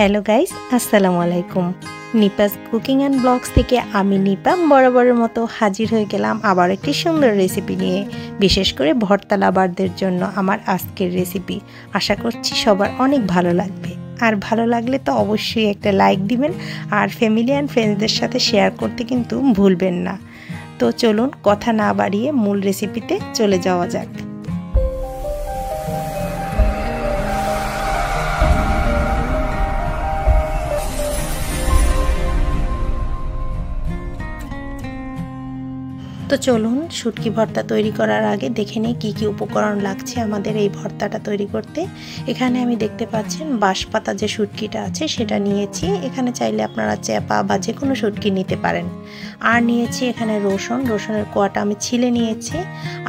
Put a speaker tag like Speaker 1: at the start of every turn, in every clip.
Speaker 1: Hello guys আসসালামু আলাইকুম। নিপাস cooking and blogs থেকে আমি নিপা বরাবরের মতো হাজির হয়ে গেলাম আবার একটি সুন্দর রেসিপি নিয়ে। বিশেষ করে ভর্তা লাভারদের জন্য আমার আজকের রেসিপি আশা করছি সবার অনেক ভালো লাগবে। আর ভালো লাগলে তো অবশ্যই একটা লাইক দিবেন আর ফ্যামিলি অ্যান্ড ফ্রেন্ডসদের সাথে শেয়ার করতে কিন্তু ভুলবেন না। তো চলুন কথা না বাড়িয়ে মূল রেসিপিতে চলে যাওয়া যাক। তো চলুন শুটকি ভর্তা তৈরি করার আগে দেখে নিই কী কী উপকরণ লাগছে আমাদের এই ভর্তাটা তৈরি করতে। এখানে আমি দেখতে পাচ্ছেন বাঁশপাতা যে শুটকিটা আছে সেটা নিয়েছি। এখানে চাইলে আপনারা চ্যাপা বা যে কোনো শুটকি নিতে পারেন। আর নিয়েছি এখানে রসুন, রসুনের কোয়াটা আমি ছিলে নিয়েছি।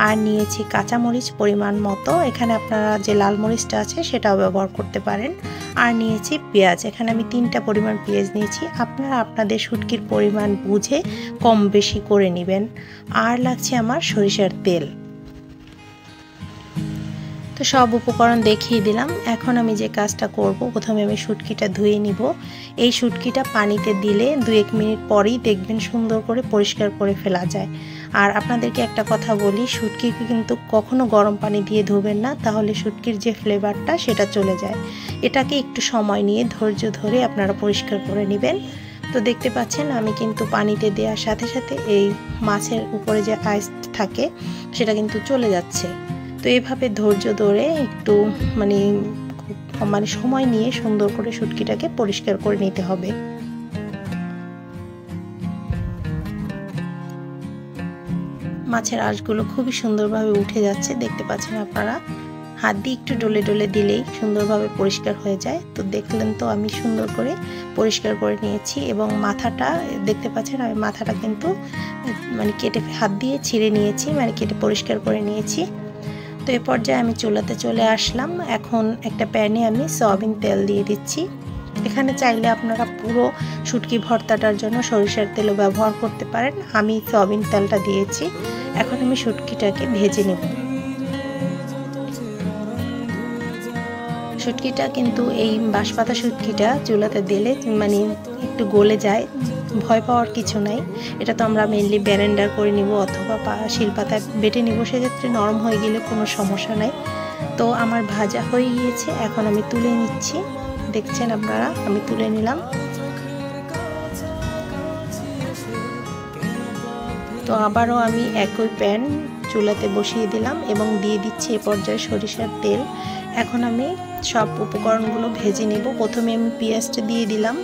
Speaker 1: আর নিয়েছি কাঁচামরিচ পরিমাণ মতো। এখানে আপনারা যে লাল মরিচটা আছে সেটাও ব্যবহার করতে পারেন। আর নিয়েছি পেঁয়াজ। এখানে আমি তিনটা পরিমাণ পেঁয়াজ নিয়েছি। আপনারা আপনাদের শুটকির পরিমাণ বুঝে কম বেশি করে নেবেন। আর লাগছে আমার সরিষার তেল। তো সব উপকরণ দেখিয়ে দিলাম। এখন আমি যে কাজটা করব, প্রথমে আমি শুটকিটা ধুয়ে নিব। এই শুটকিটা পানিতে দিলে দু এক মিনিট পরেই দেখবেন সুন্দর করে পরিষ্কার করে ফেলা যায়। আর আপনাদেরকে একটা কথা বলি শুটকিকে কিন্তু কখনো গরম পানি দিয়ে ধুবেন না, তাহলে শুটকির যে ফ্লেভারটা সেটা চলে যায়। এটাকে একটু সময় নিয়ে ধৈর্য ধরে আপনারা পরিষ্কার করে নেবেন। তো দেখতে পাচ্ছেন, আমি কিন্তু পানিতে দেওয়ার সাথে সাথে এই মাছের উপরে যে আইস থাকে, সেটা কিন্তু চলে যাচ্ছে। তো এভাবে ধৈর্য ধরে একটু মানে মানে সময় নিয়ে সুন্দর করে শুটকিটাকে পরিষ্কার করে নিতে হবে। মাছের আঁশগুলো খুবই সুন্দরভাবে উঠে যাচ্ছে, দেখতে পাচ্ছেন আপনারা। হাত দিয়ে একটু ডলে ডলে দিলেই সুন্দরভাবে পরিষ্কার হয়ে যায়। তো দেখলেন তো আমি সুন্দর করে পরিষ্কার করে নিয়েছি এবং মাথাটা, দেখতে পাচ্ছেন আমি মাথাটা কিন্তু মানে কেটে হাত দিয়ে ছিঁড়ে নিয়েছি মানে কেটে পরিষ্কার করে নিয়েছি। তো এ পর্যায়ে আমি চুলাতে চলে আসলাম। এখন একটা প্যানে আমি সয়াবিন তেল দিয়ে দিচ্ছি। এখানে চাইলে আপনারা পুরো শুটকি ভর্তাটার জন্য সরিষার তেলও ব্যবহার করতে পারেন। আমি সয়াবিন তেলটা দিয়েছি। এখন আমি শুটকিটাকে ভেজে নেব। শুটকিটা কিন্তু এই বাঁশপাতা শুটকিটা চুলাতে দিলে মানে একটু গলে যায়। ভয় পাওয়ার কিছু নাই। এটা তো আমরা মেনলি ব্যারেন্ডার করে নিব অথবা শিলপাতায় বেটে নিব, সেক্ষেত্রে নরম হয়ে গেলে কোনো সমস্যা নাই। তো আমার ভাজা হয়ে গিয়েছে, এখন আমি তুলে নিচ্ছি। দেখছেন আপনারা, আমি তুলে নিলাম। তো আবারও আমি একই প্যান চুলাতে বসিয়ে দিলাম এবং দিয়ে দিচ্ছি এ পর্যায়ে সরিষার তেল। এখন আমি সব উপকরণগুলো ভেজে নেব। প্রথমে আমি পেঁয়াজটা দিয়ে দিলাম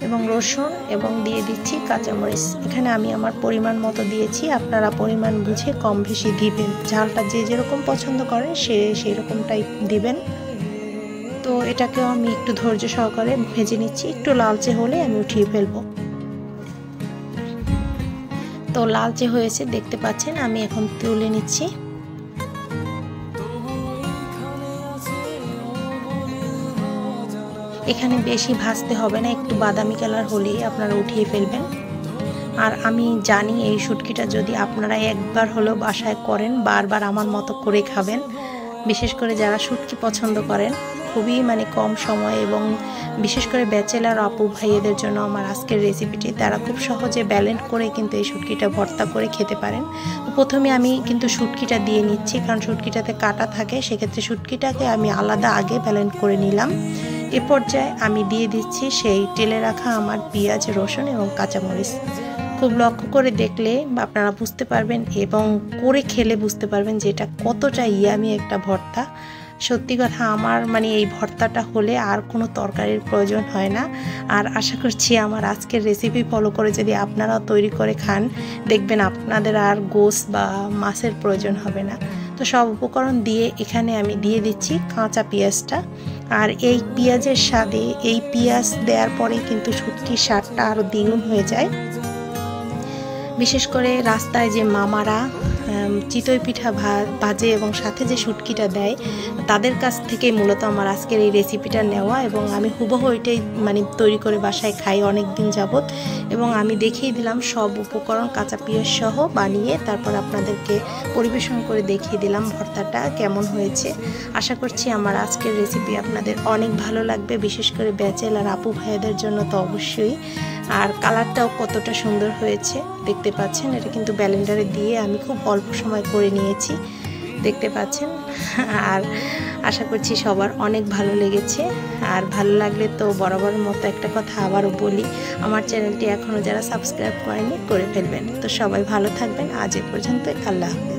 Speaker 1: এবং রসুন এবং দিয়ে দিচ্ছি কাঁচামরিচ। এখানে আমি আমার পরিমাণ মতো দিয়েছি। আপনারা পরিমাণ বুঝে কম বেশি দিবেন। ঝালটা যে যেরকম পছন্দ করেন সে সেই রকমটাই দিবেন। তো এটাকেও আমি একটু ধৈর্য সহকারে ভেজে নিচ্ছি। একটু লালচে হলে আমি উঠিয়ে ফেলব। তো লালচে হয়েছে, দেখতে পাচ্ছেন, আমি এখন তুলে নিচ্ছি। এখানে বেশি ভাজতে হবে না, একটু বাদামি কালার হলেই আপনারা উঠিয়ে ফেলবেন। আর আমি জানি এই শুটকিটা যদি আপনারা একবার হলেও বাসায় করেন, বারবার আমার মতো করে খাবেন, বিশেষ করে যারা শুটকি পছন্দ করেন, খুবই মানে কম সময় এবং বিশেষ করে ব্যাচেলার আপু ভাইয়েদের জন্য আমার আজকের রেসিপিটি তারা খুব সহজে ব্যালেন্ড করে কিন্তু এই শুটকিটা ভর্তা করে খেতে পারেন। প্রথমে আমি কিন্তু শুটকিটা দিয়ে নিচ্ছি, কারণ শুটকিটাতে কাটা থাকে, সেক্ষেত্রে শুটকিটাকে আমি আলাদা আগে ব্যালেন্ড করে নিলাম। এ পর্যায়ে আমি দিয়ে দিচ্ছি সেই তেলে রাখা আমার পেঁয়াজ, রসুন এবং কাঁচামরিচ। খুব লক্ষ্য করে দেখলে আপনারা বুঝতে পারবেন এবং করে খেলে বুঝতে পারবেন যে এটা কতটা ইয়ামি একটা ভর্তা। সত্যি কথা, আমার মানে এই ভর্তাটা হলে আর কোনো তরকারির প্রয়োজন হয় না। আর আশা করছি আমার আজকের রেসিপি ফলো করে যদি আপনারাও তৈরি করে খান, দেখবেন আপনাদের আর গোস বা মাছের প্রয়োজন হবে না। তো সব উপকরণ দিয়ে এখানে আমি দিয়ে দিচ্ছি কাঁচা পেঁয়াজটা। আর এই পেঁয়াজের স্বাদে, এই পেঁয়াজ দেওয়ার পরে কিন্তু শুটকির স্বাদটা আরও দ্বিগুণ হয়ে যায়। বিশেষ করে রাস্তায় যে মামারা চিতই পিঠা ভাজে এবং সাথে যে শুটকিটা দেয়, তাদের কাছ থেকে মূলত আমার আজকের এই রেসিপিটা নেওয়া এবং আমি হুবহু ওইটাই মানে তৈরি করে বাসায় খাই অনেক দিন যাবত এবং আমি দেখিয়ে দিলাম সব উপকরণ, কাঁচা পেঁয়াজ সহ বানিয়ে তারপর আপনাদেরকে পরিবেশন করে দেখিয়ে দিলাম ভর্তাটা কেমন হয়েছে। আশা করছি আমার আজকের রেসিপি আপনাদের অনেক ভালো লাগবে, বিশেষ করে ব্যাচেল আর আপু ভাইয়াদের জন্য তো অবশ্যই। আর কালারটাও কতটা সুন্দর হয়েছে, দেখতে পাচ্ছেন? এটা কিন্তু ব্যালেন্ডারে দিয়ে আমি খুব অল্প সময় করে নিয়েছি, দেখতে পাচ্ছেন? আর আশা করছি সবার অনেক ভালো লেগেছে। আর ভালো লাগলে তো বরাবরের মতো একটা কথা আবারও বলি, আমার চ্যানেলটি এখনও যারা সাবস্ক্রাইব করেনি করে ফেলবেন। তো সবাই ভালো থাকবেন। আজ এ পর্যন্ত আল্লাহ হাফেজ।